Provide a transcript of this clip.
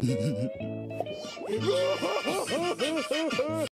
ウフフフフフ。